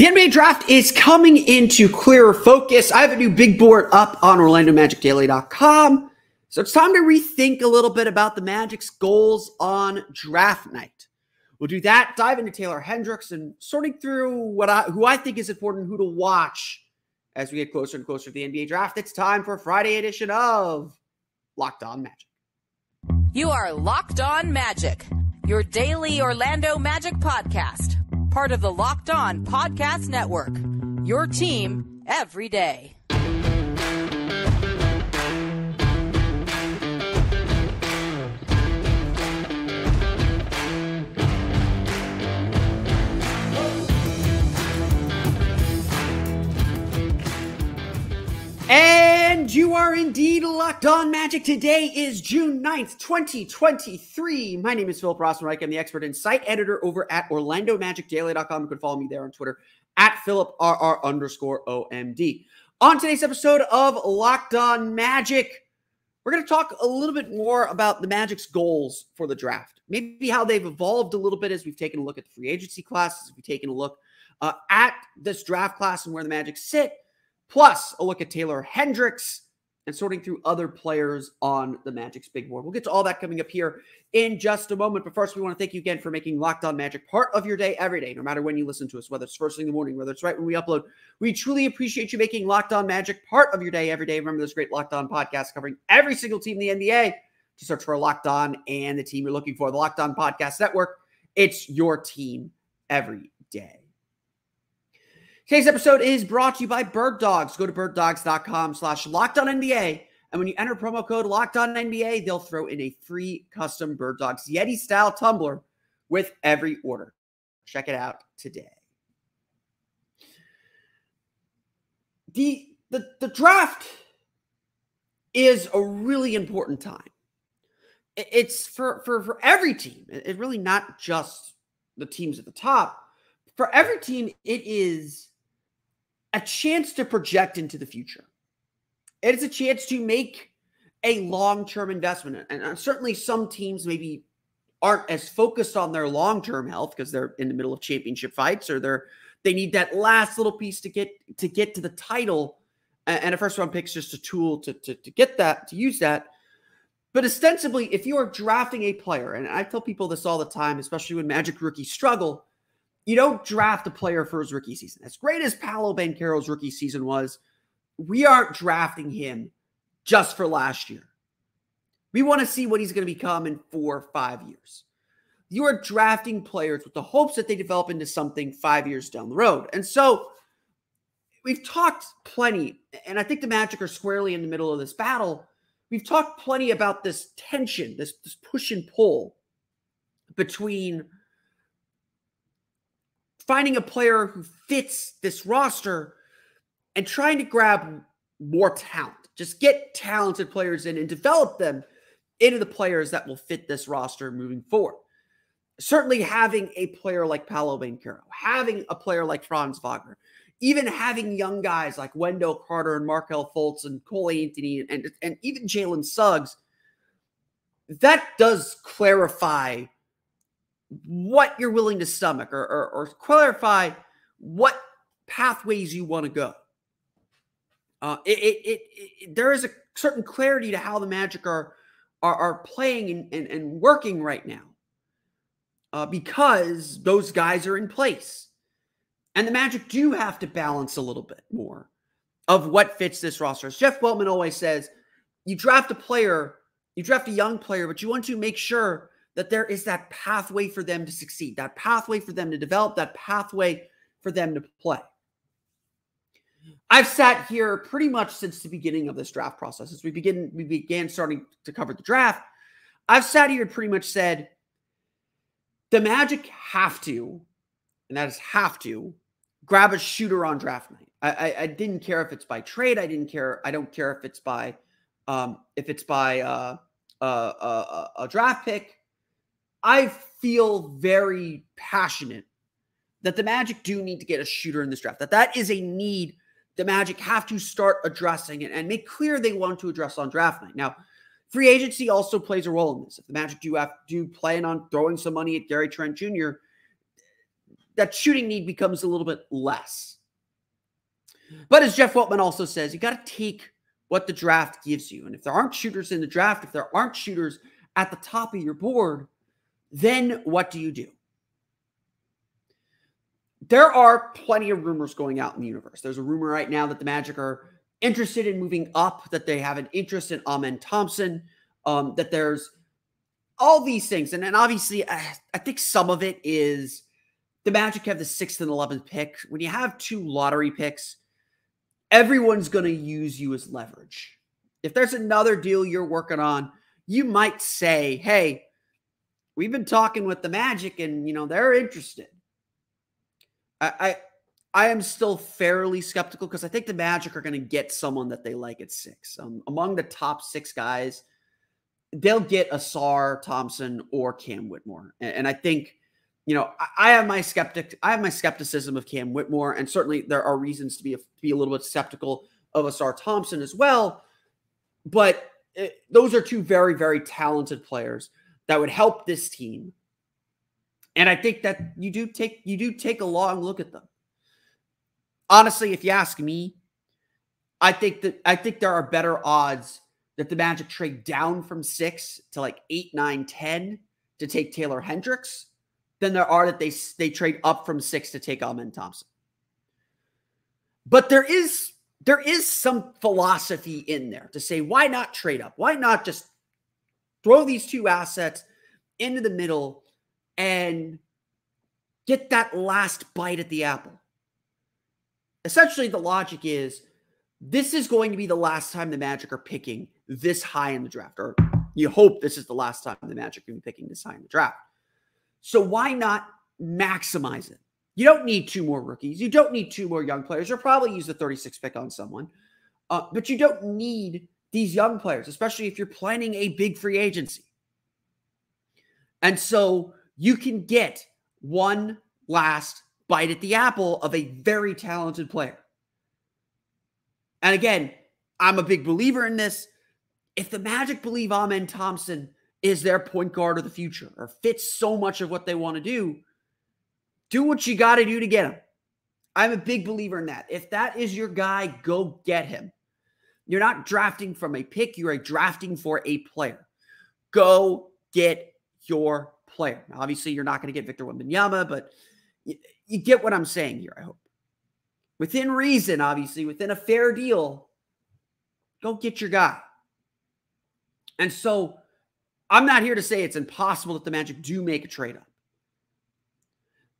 The NBA draft is coming into clearer focus. I have a new big board up on OrlandoMagicDaily.com. So it's time to rethink a little bit about the Magic's goals on draft night. We'll do that, dive into Taylor Hendricks and sorting through what I who I think is important, who to watch as we get closer and closer to the NBA draft. It's time for Friday edition of Locked On Magic. You are Locked On Magic, your daily Orlando Magic podcast part of the Locked On Podcast Network. Your team every day. And you are indeed locked on magic. Today is June 9th, 2023. My name is Philip Rossman-Reich. I'm the expert and site editor over at OrlandoMagicDaily.com. You can follow me there on Twitter at PhilipRR underscore OMD. On today's episode of Locked On Magic, we're going to talk a little bit more about the Magic's goals for the draft. Maybe how they've evolved a little bit as we've taken a look at the free agency classes, we've taken a look uh, at this draft class and where the Magic sit plus a look at Taylor Hendricks and sorting through other players on the Magic's big board. We'll get to all that coming up here in just a moment. But first, we want to thank you again for making Locked On Magic part of your day every day, no matter when you listen to us, whether it's first thing in the morning, whether it's right when we upload. We truly appreciate you making Locked On Magic part of your day every day. Remember, this great Locked On podcast covering every single team in the NBA. To search for Locked On and the team you're looking for, the Locked On Podcast Network. It's your team every day. Today's episode is brought to you by Bird Dogs. Go to birddogs.com slash locked on NBA. And when you enter promo code locked on NBA, they'll throw in a free custom Bird Dogs Yeti style tumbler with every order. Check it out today. The, the, the draft is a really important time. It's for, for, for every team. It's really not just the teams at the top. For every team, it is a chance to project into the future. It is a chance to make a long term investment. And uh, certainly some teams maybe aren't as focused on their long term health because they're in the middle of championship fights or they're they need that last little piece to get to get to the title and a first round pick is just a tool to, to, to get that to use that but ostensibly if you are drafting a player and i tell people this all the time especially when magic rookies struggle you don't draft a player for his rookie season. As great as Paolo Banchero's rookie season was, we aren't drafting him just for last year. We want to see what he's going to become in four or five years. You are drafting players with the hopes that they develop into something five years down the road. And so we've talked plenty, and I think the Magic are squarely in the middle of this battle. We've talked plenty about this tension, this, this push and pull between – finding a player who fits this roster and trying to grab more talent. Just get talented players in and develop them into the players that will fit this roster moving forward. Certainly having a player like Paolo Banchero, having a player like Franz Wagner, even having young guys like Wendell Carter and Markelle Fultz and Cole Anthony and, and even Jalen Suggs, that does clarify what you're willing to stomach or, or, or clarify what pathways you want to go. Uh, it, it, it, there is a certain clarity to how the Magic are are, are playing and, and, and working right now uh, because those guys are in place. And the Magic do have to balance a little bit more of what fits this roster. As Jeff Weltman always says, you draft a player, you draft a young player, but you want to make sure that there is that pathway for them to succeed, that pathway for them to develop, that pathway for them to play. I've sat here pretty much since the beginning of this draft process. As we begin, we began starting to cover the draft. I've sat here and pretty much said the Magic have to, and that is have to, grab a shooter on draft night. I, I, I didn't care if it's by trade. I didn't care. I don't care if it's by um, if it's by uh, uh, uh, a draft pick. I feel very passionate that the Magic do need to get a shooter in this draft. That that is a need the Magic have to start addressing it and make clear they want to address on draft night. Now, free agency also plays a role in this. If the Magic do have do plan on throwing some money at Gary Trent Jr., that shooting need becomes a little bit less. But as Jeff Weltman also says, you got to take what the draft gives you. And if there aren't shooters in the draft, if there aren't shooters at the top of your board, then what do you do? There are plenty of rumors going out in the universe. There's a rumor right now that the Magic are interested in moving up, that they have an interest in Amen Thompson, um, that there's all these things. And then obviously, I, I think some of it is the Magic have the sixth and 11th pick. When you have two lottery picks, everyone's going to use you as leverage. If there's another deal you're working on, you might say, hey, we've been talking with the Magic and, you know, they're interested. I, I, I am still fairly skeptical because I think the Magic are going to get someone that they like at six. Um, among the top six guys, they'll get Ausar Thompson or Cam Whitmore, and, and I think you know I, I, have my skeptic, I have my skepticism of Cam Whitmore, and certainly there are reasons to be a, to be a little bit skeptical of Ausar Thompson as well. But it, eh, those are two very very talented players that would help this team and I think that you do take you do take a long look at them. Honestly, if you ask me, I think that I think there are better odds that the Magic trade down from six to like eight, nine, ten to take Taylor Hendricks than there are that they they trade up from six to take Amen Thompson. But there is there is some philosophy in there to say why not trade up? Why not just throw these two assets into the middle and get that last bite at the apple. Essentially, the logic is this is going to be the last time the Magic are picking this high in the draft, or you hope this is the last time the Magic are picking this high in the draft. So why not maximize it? You don't need two more rookies. You don't need two more young players. You'll probably use the 36 pick on someone, uh, but you don't need these young players, especially if you're planning a big free agency. And so you can get one last bite at the apple of a very talented player. And again, I'm a big believer in this. If the Magic believe Amen Thompson is their point guard of the future or fits so much of what they want to do, do what you got to do to get him. I'm a big believer in that. If that is your guy, go get him. You're not drafting from a pick, you're drafting for a player. Go get your player. Now, obviously, you're not going to get Victor Wembanyama, but you, you get what I'm saying here, I hope. Within reason, obviously, within a fair deal, go get your guy. And so I'm not here to say it's impossible that the Magic do make a trade up.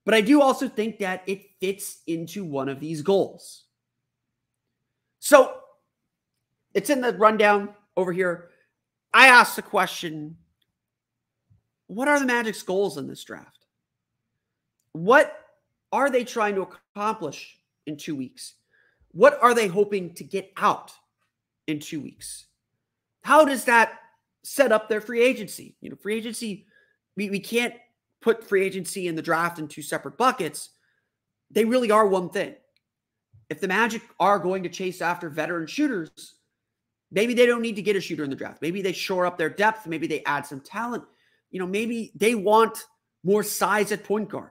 But I do also think that it fits into one of these goals. So it's in the rundown over here. I asked the question what are the Magic's goals in this draft? What are they trying to accomplish in two weeks? What are they hoping to get out in two weeks? How does that set up their free agency? You know, free agency, we, we can't put free agency and the draft in two separate buckets. They really are one thing. If the Magic are going to chase after veteran shooters, maybe they don't need to get a shooter in the draft. Maybe they shore up their depth. Maybe they add some talent you know, maybe they want more size at point guard.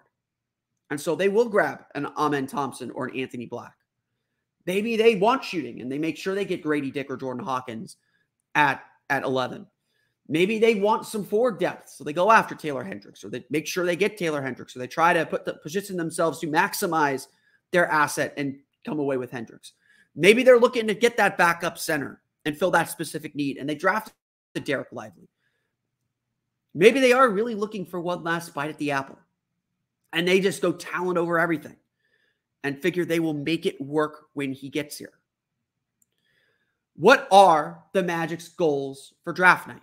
And so they will grab an Amen Thompson or an Anthony Black. Maybe they want shooting and they make sure they get Grady Dick or Jordan Hawkins at, at 11. Maybe they want some forward depth. So they go after Taylor Hendricks or they make sure they get Taylor Hendricks or they try to put the position themselves to maximize their asset and come away with Hendricks. Maybe they're looking to get that backup center and fill that specific need. And they drafted Dereck Lively. Maybe they are really looking for one last bite at the apple and they just go talent over everything and figure they will make it work when he gets here. What are the Magic's goals for draft night?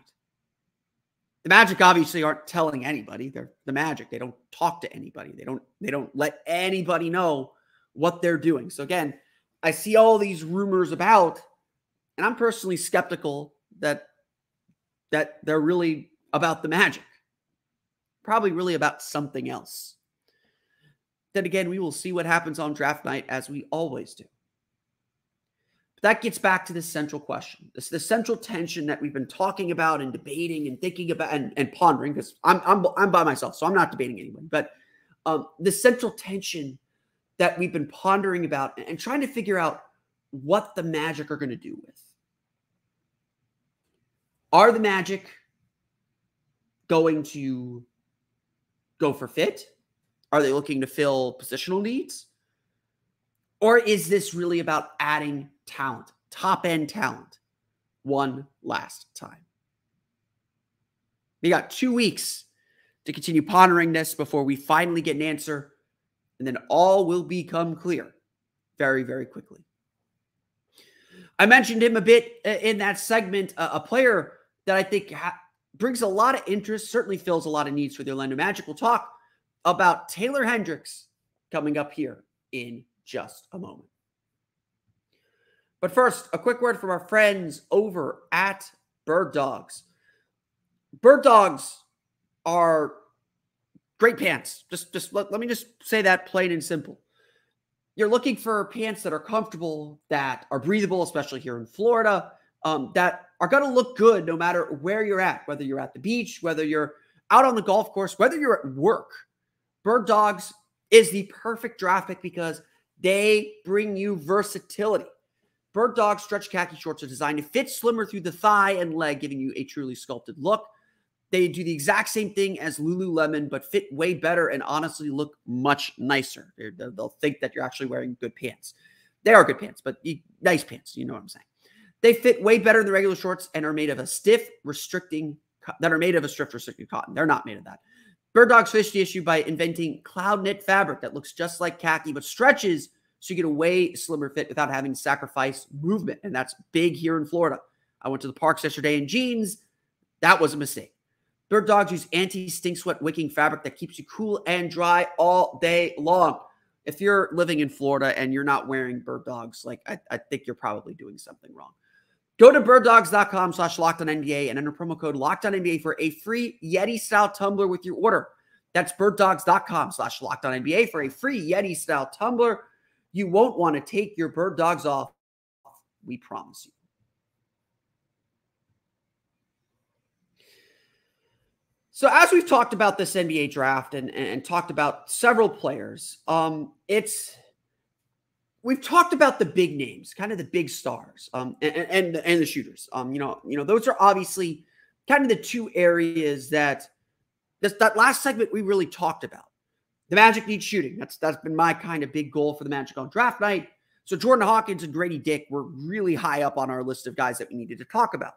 The Magic obviously aren't telling anybody. They're the Magic. They don't talk to anybody. They don't they don't let anybody know what they're doing. So again, I see all these rumors about and I'm personally skeptical that that they're really about the Magic. Probably really about something else. Then again, we will see what happens on draft night as we always do. But that gets back to the central question. This the central tension that we've been talking about and debating and thinking about and, and pondering because I'm, I'm I'm by myself, so I'm not debating anyone. But um, the central tension that we've been pondering about and trying to figure out what the Magic are going to do with. Are the Magic going to go for fit? Are they looking to fill positional needs? Or is this really about adding talent, top end talent, one last time? We got two weeks to continue pondering this before we finally get an answer, and then all will become clear very, very quickly. I mentioned him a bit uh, in that segment, a player that I think brings a lot of interest, certainly fills a lot of needs for the Orlando Magic. We'll talk about Taylor Hendricks coming up here in just a moment. But first, a quick word from our friends over at Bird Dogs. Bird Dogs are great pants. Just, just let, let me just say that plain and simple. You're looking for pants that are comfortable, that are breathable, especially here in Florida, um, that are going to look good no matter where you're at, whether you're at the beach, whether you're out on the golf course, whether you're at work. Bird Dogs is the perfect draft pick because they bring you versatility. Bird Dog stretch khaki shorts are designed to fit slimmer through the thigh and leg, giving you a truly sculpted look. They do the exact same thing as Lululemon, but fit way better and honestly look much nicer. they will think that you're actually wearing good pants. They are good pants, but nice pants. You know what I'm saying? They fit way better than the regular shorts and are made of a stiff, restricting that are made of a stiff, restricting cotton. They're not made of that. Bird Dogs finished the issue by inventing cloud knit fabric that looks just like khaki but stretches so you get a way slimmer fit without having to sacrifice movement. And that's big here in Florida. I went to the parks yesterday in jeans. That was a mistake. Bird Dogs use anti stink sweat wicking fabric that keeps you cool and dry all day long. If you're living in Florida and you're not wearing Bird Dogs, like I, I think you're probably doing something wrong. Go to birddogs.com slash locked on NBA and enter promo code locked on NBA for a free Yeti style tumbler with your order. That's birddogs.com slash locked on NBA for a free Yeti style tumbler. You won't want to take your bird dogs off. We promise you. So, as we've talked about this NBA draft and, and talked about several players, um, it's we've talked about the big names, kind of the big stars, um, and, and and the shooters. Um, you know, you know, those are obviously kind of the two areas that this, that last segment we really talked about. The Magic needs shooting. That's that's been my kind of big goal for the Magic on draft night. So Jordan Hawkins and Grady Dick were really high up on our list of guys that we needed to talk about.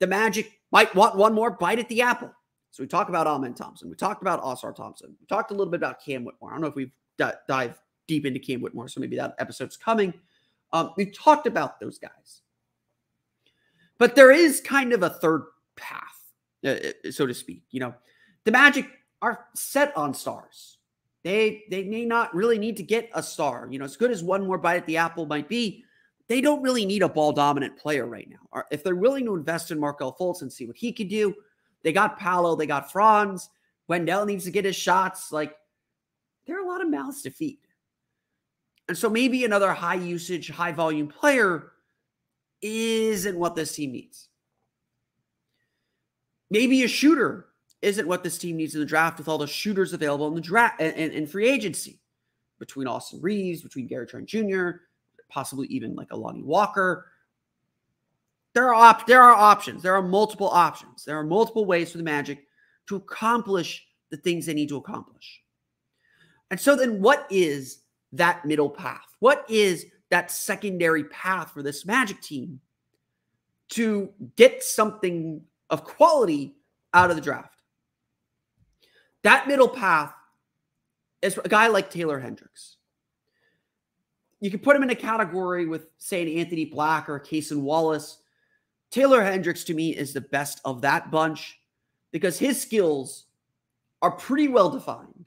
The Magic might want one more bite at the apple. So we talked about Amen Thompson. We talked about Ausar Thompson. We talked a little bit about Cam Whitmore. I don't know if we've d- dived deep into Cam Whitmore, so maybe that episode's coming. Um, we talked about those guys. But there is kind of a third path, uh, uh, so to speak. You know, the Magic are set on stars. They they may not really need to get a star. You know, as good as one more bite at the apple might be, they don't really need a ball dominant player right now. If they're willing to invest in Markelle Fultz and see what he could do, they got Paolo, they got Franz. Wendell needs to get his shots. Like there are a lot of mouths to feed. And so maybe another high usage, high volume player isn't what this team needs. Maybe a shooter isn't what this team needs in the draft with all the shooters available in the draft and, and, free agency between Austin Reaves, between Gary Trent Jr., possibly even like a Lonnie Walker. There are op- there are options. There are multiple options. There are multiple ways for the Magic to accomplish the things they need to accomplish. And so then what is that middle path? What is that secondary path for this Magic team to get something of quality out of the draft? That middle path is a guy like Taylor Hendricks. You can put him in a category with, say, an Anthony Black or Cason Wallace. Taylor Hendricks, to me, is the best of that bunch because his skills are pretty well defined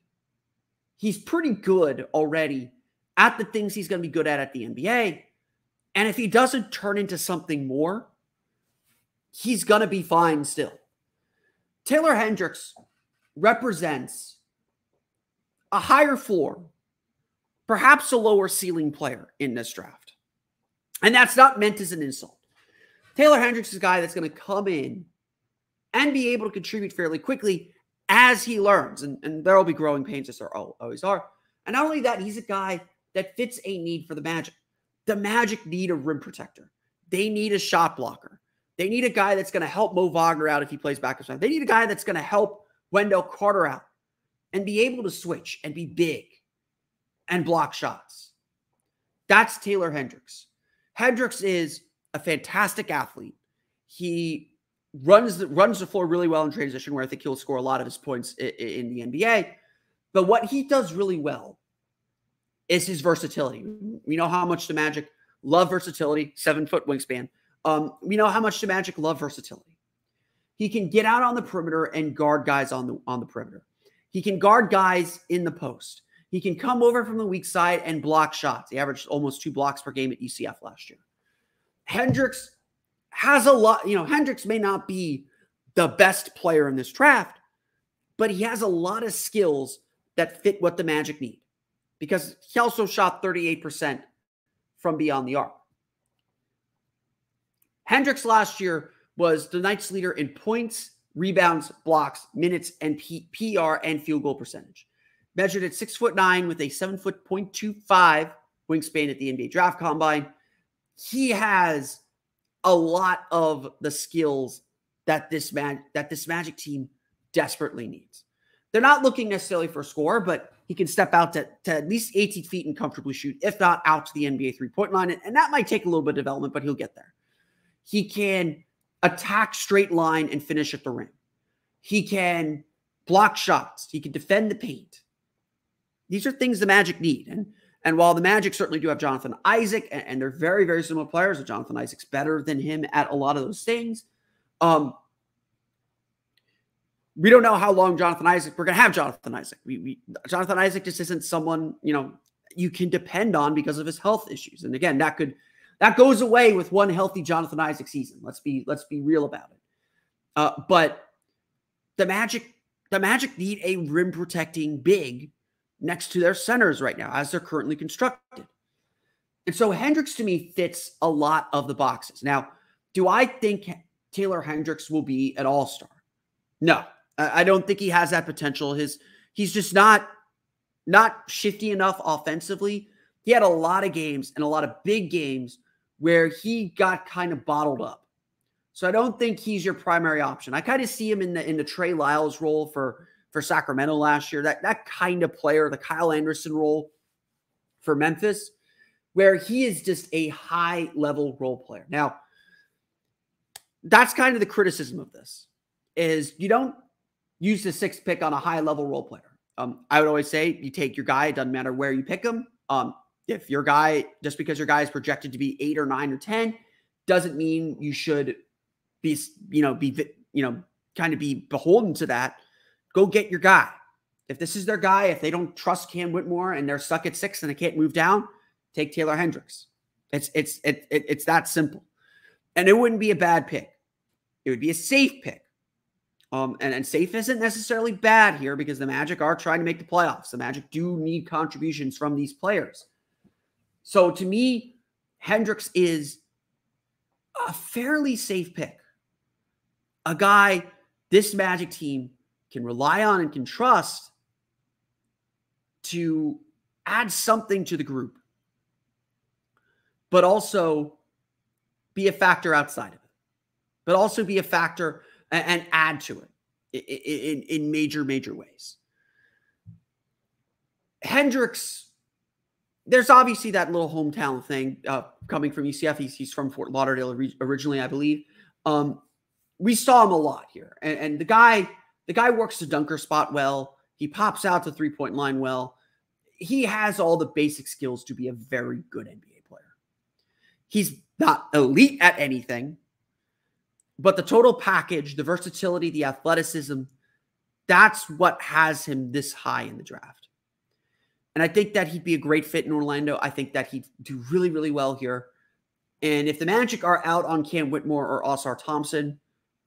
he's pretty good already at the things he's going to be good at at the NBA. And if he doesn't turn into something more, he's going to be fine still. Taylor Hendricks represents a higher floor, perhaps a lower ceiling player in this draft. And that's not meant as an insult. Taylor Hendricks is a guy that's going to come in and be able to contribute fairly quickly as he learns, and, and there will be growing pains as there always are. And not only that, he's a guy that fits a need for the Magic. The Magic need a rim protector. They need a shot blocker. They need a guy that's going to help Mo Wagner out if he plays back They need a guy that's going to help Wendell Carter out and be able to switch and be big and block shots. That's Taylor Hendricks. Hendricks is a fantastic athlete. He runs the, runs the floor really well in transition, where I think he'll score a lot of his points in, in the NBA. But what he does really well is his versatility. We know how much the Magic love versatility, seven foot wingspan. Um, we know how much the Magic love versatility. He can get out on the perimeter and guard guys on the on the perimeter. He can guard guys in the post. He can come over from the weak side and block shots. He averaged almost two blocks per game at UCF last year. Hendricks has a lot, you know, Hendricks may not be the best player in this draft, but he has a lot of skills that fit what the Magic need because he also shot 38% from beyond the arc. Hendricks last year was the Knights leader in points, rebounds, blocks, minutes, and P- PR and field goal percentage. Measured at six foot nine with a seven foot point two five wingspan at the NBA draft combine. He has a lot of the skills that this man that this Magic team desperately needs. They're not looking necessarily for a score, but he can step out to, to at least 18 feet and comfortably shoot, if not out to the NBA three point line. And, that might take a little bit of development, but he'll get there. He can attack straight line and finish at the rim. He can block shots. He can defend the paint. These are things the Magic need. And and while the Magic certainly do have Jonathan Isaac, and, and they're very, very similar players, Jonathan Isaac's better than him at a lot of those things. Um, we don't know how long Jonathan Isaac we're going to have Jonathan Isaac. We, we, Jonathan Isaac just isn't someone you know you can depend on because of his health issues. And again, that could that goes away with one healthy Jonathan Isaac season. Let's be let's be real about it. Uh, but the Magic the Magic need a rim protecting big next to their centers right now as they're currently constructed. And so Hendricks to me fits a lot of the boxes. Now, do I think Taylor Hendricks will be an all-star? No. I don't think he has that potential. His he's just not not shifty enough offensively. He had a lot of games and a lot of big games where he got kind of bottled up. So I don't think he's your primary option. I kind of see him in the in the Trey Lyles role for for Sacramento last year. That that kind of player, the Kyle Anderson role for Memphis, where he is just a high level role player. Now, that's kind of the criticism of this is you don't use the sixth pick on a high level role player. Um, I would always say you take your guy. It doesn't matter where you pick him. Um, if your guy, just because your guy is projected to be eight or nine or ten, doesn't mean you should be, you know, be, you know, kind of be beholden to that go get your guy. If this is their guy, if they don't trust Cam Whitmore and they're stuck at six and they can't move down, take Taylor Hendricks. It's it's it, it, it's that simple, and it wouldn't be a bad pick. It would be a safe pick. Um, and, and safe isn't necessarily bad here because the Magic are trying to make the playoffs. The Magic do need contributions from these players. So to me, Hendricks is a fairly safe pick. A guy this Magic team can rely on and can trust to add something to the group, but also be a factor outside of it, but also be a factor and, add to it in, in, in major, major ways. Hendricks, there's obviously that little hometown thing uh, coming from UCF. He's, he's from Fort Lauderdale originally, I believe. Um, we saw him a lot here, and, and the guy the guy works the dunker spot well. He pops out the three point line well. He has all the basic skills to be a very good NBA player. He's not elite at anything, but the total package, the versatility, the athleticism, that's what has him this high in the draft. And I think that he'd be a great fit in Orlando. I think that he'd do really, really well here. And if the Magic are out on Cam Whitmore or Ausar Thompson,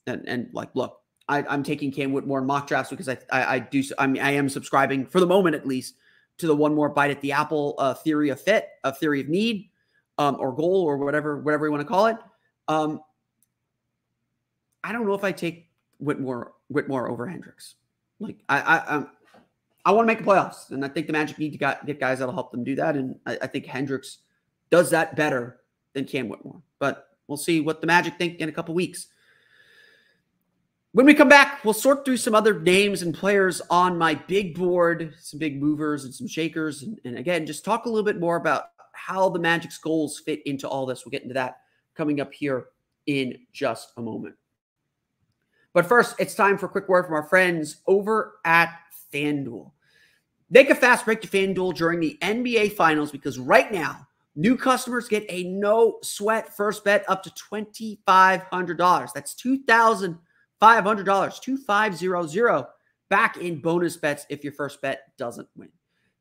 and, and like, look, I, am taking Cam Whitmore in mock drafts because I, I, I do I mean I am subscribing for the moment at least to the one more bite at the apple uh, theory of fit, a theory of need, um, or goal, or whatever whatever you want to call it. Um, I don't know if I take Whitmore Whitmore over Hendricks. Like I I I'm, I want to make the playoffs, and I think the Magic need to got, get guys that'll help them do that. And I, I think Hendricks does that better than Cam Whitmore. But we'll see what the Magic think in a couple weeks. When we come back, we'll sort through some other names and players on my big board, some big movers and some shakers. And, and, again, just talk a little bit more about how the Magic's goals fit into all this. We'll get into that coming up here in just a moment. But first, it's time for a quick word from our friends over at FanDuel. Make a fast break to FanDuel during the NBA Finals because right now, new customers get a no sweat first bet up to $2,500. That's 2000 $500, 2500 back in bonus bets if your first bet doesn't win.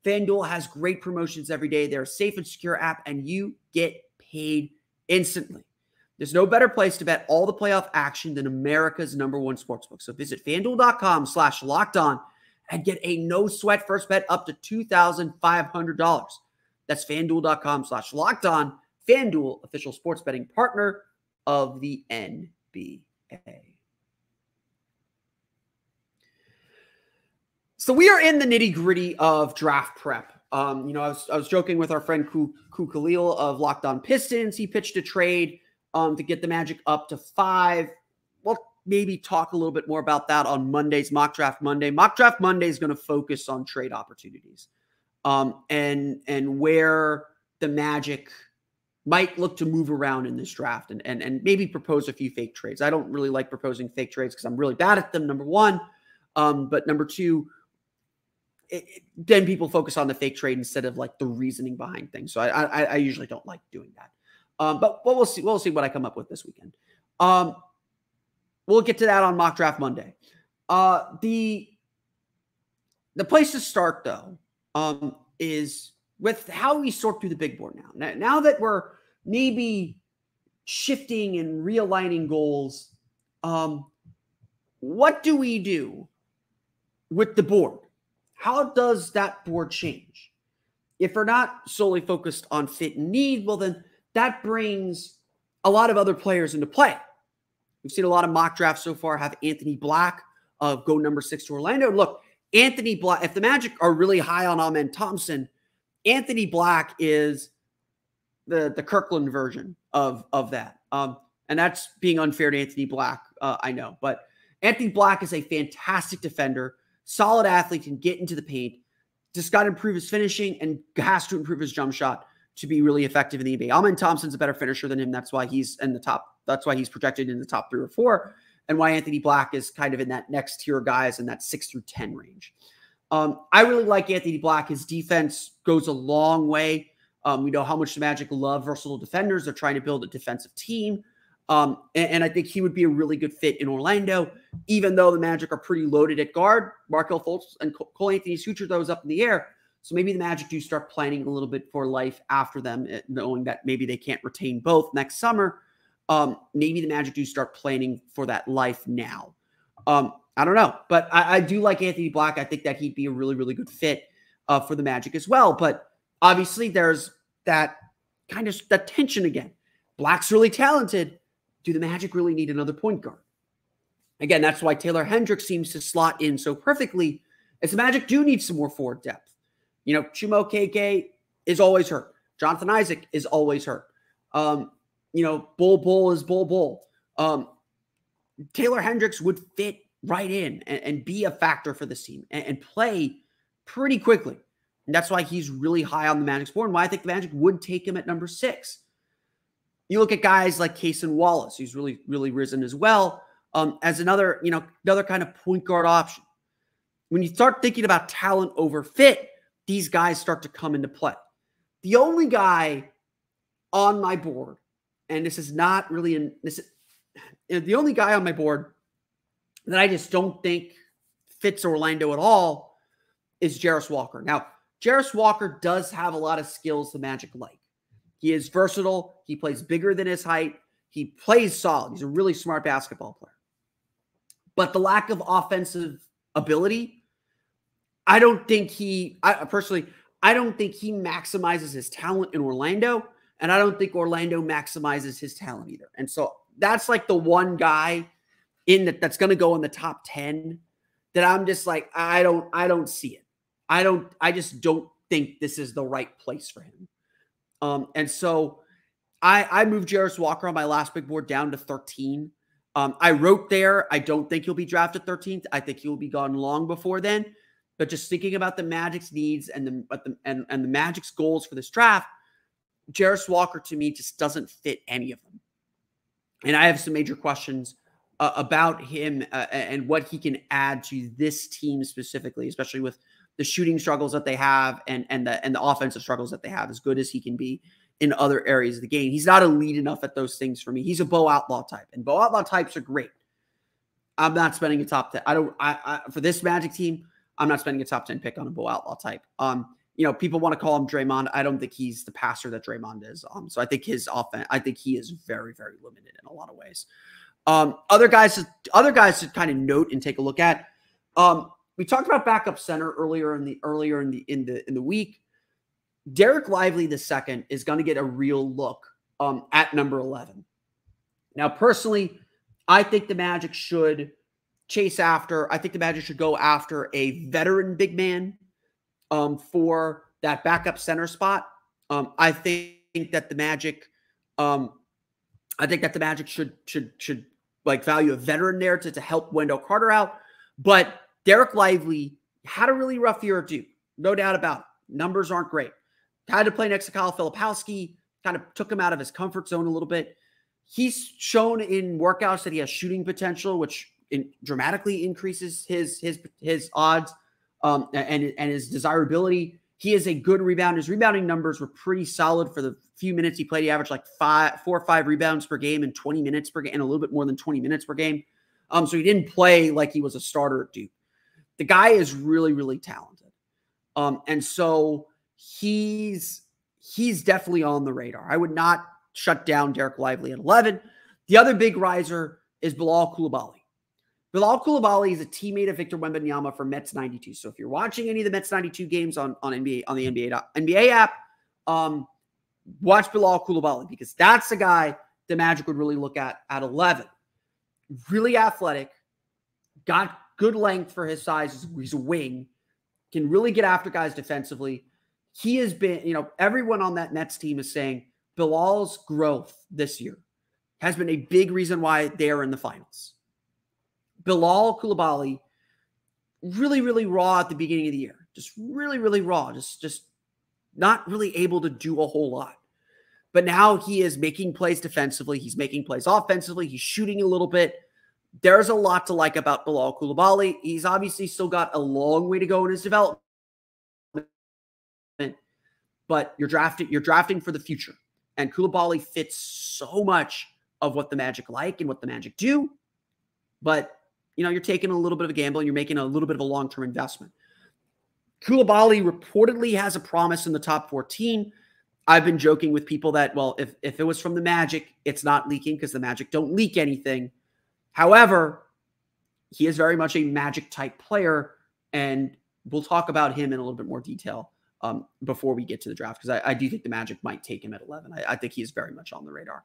FanDuel has great promotions every day. They're a safe and secure app, and you get paid instantly. There's no better place to bet all the playoff action than America's number one sportsbook. So visit fanduel.com slash locked on and get a no sweat first bet up to $2,500. That's fanduel.com slash locked on. FanDuel, official sports betting partner of the NBA. So we are in the nitty gritty of draft prep. Um, you know, I was, I was joking with our friend Ku, Ku Khahil of Locked On Pistons. He pitched a trade um, to get the Magic up to five. We'll maybe talk a little bit more about that on Monday's Mock Draft Monday. Mock Draft Monday is going to focus on trade opportunities um, and and where the Magic might look to move around in this draft and, and, and maybe propose a few fake trades. I don't really like proposing fake trades because I'm really bad at them, number one. Um, but number two, it, then people focus on the fake trade instead of like the reasoning behind things. So I, I, I usually don't like doing that. Um, but, but we'll see. We'll see what I come up with this weekend. Um, we'll get to that on mock draft Monday. Uh, the the place to start though um, is with how we sort through the big board now. now. Now that we're maybe shifting and realigning goals, um, what do we do with the board? How does that board change? If we're not solely focused on fit and need, well, then that brings a lot of other players into play. We've seen a lot of mock drafts so far have Anthony Black uh, go number six to Orlando. Look, Anthony Black, if the Magic are really high on Amen Thompson, Anthony Black is the the Kirkland version of of that. Um, and that's being unfair to Anthony Black, uh, I know. But Anthony Black is a fantastic defender solid athlete, can get into the paint. Just got to improve his finishing and has to improve his jump shot to be really effective in the NBA. Amen Thompson's a better finisher than him. That's why he's in the top. That's why he's projected in the top three or four, and why Anthony Black is kind of in that next tier guys in that six through ten range. Um, I really like Anthony Black. His defense goes a long way. Um, we know how much the Magic love versatile defenders. They're trying to build a defensive team. Um, and, and, I think he would be a really good fit in Orlando, even though the Magic are pretty loaded at guard. Markelle Fultz and Cole Anthony Suter those up in the air. So maybe the Magic do start planning a little bit for life after them, eh, knowing that maybe they can't retain both next summer. Um, maybe the Magic do start planning for that life now. Um, I don't know, but I, I, do like Anthony Black. I think that he'd be a really, really good fit uh, for the Magic as well. But obviously, there's that kind of that tension again. Black's really talented do the Magic really need another point guard? Again, that's why Taylor Hendricks seems to slot in so perfectly. As the Magic do need some more forward depth. You know, Chuma Okeke is always hurt. Jonathan Isaac is always hurt. Um, you know, Bol Bol is Bol Bol. Um, Taylor Hendricks would fit right in and, and be a factor for this team and, and, play pretty quickly. And that's why he's really high on the Magic's board and why I think the Magic would take him at number six. You look at guys like Cason Wallace, who's really, really risen as well um, as another, you know, another kind of point guard option. When you start thinking about talent over fit, these guys start to come into play. The only guy on my board, and this is not really in this, the only guy on my board that I just don't think fits Orlando at all is Jarace Walker. Now, Jarace Walker does have a lot of skills the Magic like. He is versatile. He plays bigger than his height. He plays solid. He's a really smart basketball player. But the lack of offensive ability, I don't think he, I personally, I don't think he maximizes his talent in Orlando. And I don't think Orlando maximizes his talent either. And so that's like the one guy in that that's going to go in the top 10 that I'm just like, I don't, I don't see it. I don't, I just don't think this is the right place for him. Um, and so I I moved Jarace Walker on my last big board down to 13. Um, I wrote there, I don't think he'll be drafted 13th. I think he will be gone long before then. But just thinking about the Magic's needs and the, and, and the Magic's goals for this draft, Jarace Walker to me just doesn't fit any of them. And I have some major questions uh, about him uh, and what he can add to this team specifically, especially with the shooting struggles that they have and and the and the offensive struggles that they have. As good as he can be in other areas of the game, he's not elite enough at those things for me. He's a Bo Outlaw type, and Bo Outlaw types are great. I'm not spending a top ten. I don't. I, I for this Magic team, I'm not spending a top ten pick on a Bo Outlaw type. Um, you know, people want to call him Draymond. I don't think he's the passer that Draymond is. Um, so I think his offense. I think he is very, very limited in a lot of ways. Um, other guys, other guys to kind of note and take a look at. Um, we talked about backup center earlier in the earlier in the in the in the week. Dereck Lively the second is going to get a real look um, at number 11. Now, personally, I think the Magic should chase after. I think the Magic should go after a veteran big man um, for that backup center spot. Um, I think that the Magic, um, I think that the Magic should should should like value a veteran there to, to help Wendell Carter out. But Dereck Lively had a really rough year at Duke, no doubt about it. Numbers aren't great. Had to play next to Kyle Filipowski, kind of took him out of his comfort zone a little bit. He's shown in workouts that he has shooting potential, which in, dramatically increases his his his odds um, and and his desirability. He is a good rebounder. His rebounding numbers were pretty solid for the few minutes he played. He averaged like five, four or five rebounds per game and 20 minutes per game, and a little bit more than 20 minutes per game. Um, so he didn't play like he was a starter at Duke. The guy is really, really talented. Um, and so he's he's definitely on the radar. I would not shut down Dereck Lively at 11. The other big riser is Bilal Coulibaly. Bilal Coulibaly is a teammate of Victor Wembanyama for Mets 92. So if you're watching any of the Mets 92 games on, on NBA on the NBA NBA app, um, watch Bilal Coulibaly because that's the guy the Magic would really look at at 11. Really athletic, got good length for his size. He's a wing, can really get after guys defensively. He has been, you know, everyone on that Mets team is saying Bilal's growth this year has been a big reason why they are in the finals. Bilal Coulibaly, really, really raw at the beginning of the year. Just really, really raw. Just, just not really able to do a whole lot. But now he is making plays defensively. He's making plays offensively. He's shooting a little bit. There's a lot to like about Bilal Coulibaly. He's obviously still got a long way to go in his development. But you're drafting, you're drafting for the future. And Coulibaly fits so much of what the Magic like and what the Magic do. But you know, you're taking a little bit of a gamble and you're making a little bit of a long-term investment. Coulibaly reportedly has a promise in the top 14. I've been joking with people that, well, if, if it was from the Magic, it's not leaking because the Magic don't leak anything. However, he is very much a Magic type player, and we'll talk about him in a little bit more detail um, before we get to the draft because I, I, do think the Magic might take him at 11. I, I think he is very much on the radar.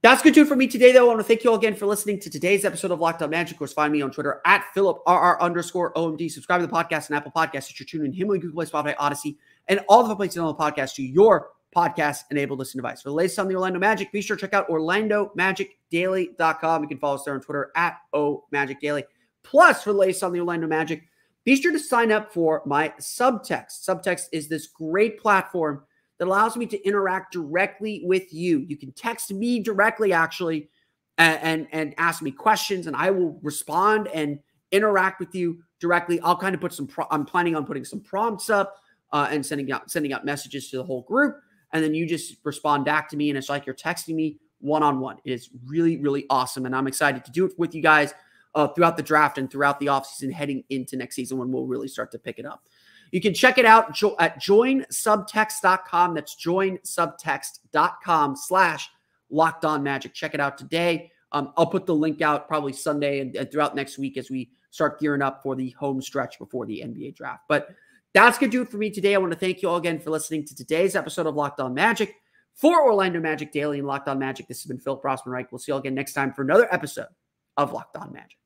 That's good too for me today, though. I want to thank you all again for listening to today's episode of Locked On Magic. Of course, find me on Twitter at PhilipRR underscore OMD. Subscribe to the podcast and Apple Podcasts at your tune in Himalaya, Google Play, Spotify, Audacy, and all the places on the podcast to your podcast enabled listening device. For the latest on the Orlando Magic, be sure to check out OrlandoMagicDaily.com. You can follow us there on Twitter at OMagicDaily. Plus, for the latest on the Orlando Magic, be sure to sign up for my Subtext. Subtext is this great platform that allows me to interact directly with you. You can text me directly, actually, and, and, and ask me questions, and I will respond and interact with you directly. I'll kind of put some. I'm planning on putting some prompts up uh, and sending out sending out messages to the whole group, and then you just respond back to me, and it's like you're texting me one on one. It is really really awesome, and I'm excited to do it with you guys uh, throughout the draft and throughout the offseason heading into next season when we'll really start to pick it up. You can check it out at joinsubtext.com. That's joinsubtext.com slash locked on magic. Check it out today. Um, I'll put the link out probably Sunday and, and, throughout next week as we start gearing up for the home stretch before the NBA draft. But that's going to do it for me today. I want to thank you all again for listening to today's episode of Locked On Magic. For Orlando Magic Daily and Locked On Magic, this has been Phil Rossman Reich. We'll see you all again next time for another episode of Locked On Magic.